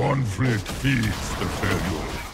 Conflict feeds the failure.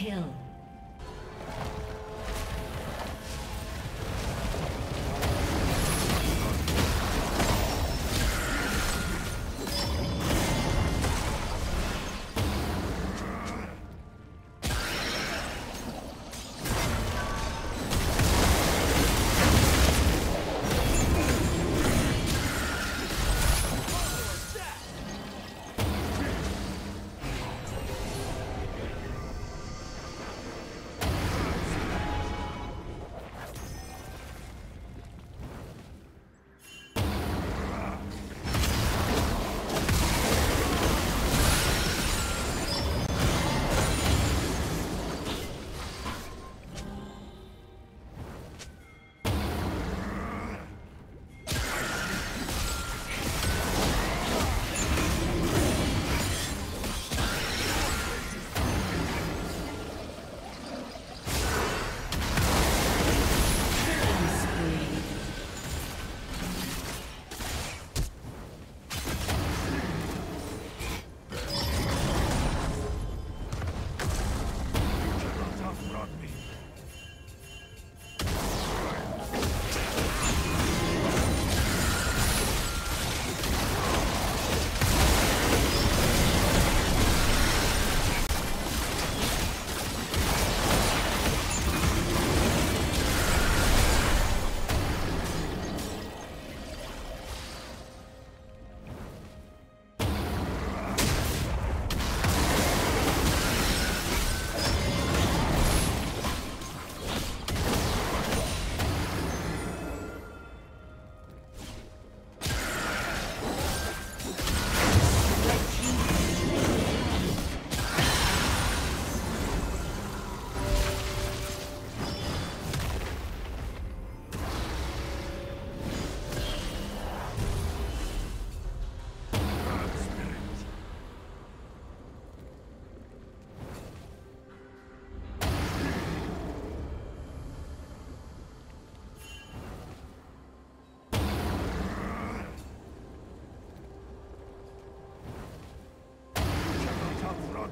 Kill.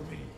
me.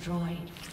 Destroyed.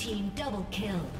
Team double kill.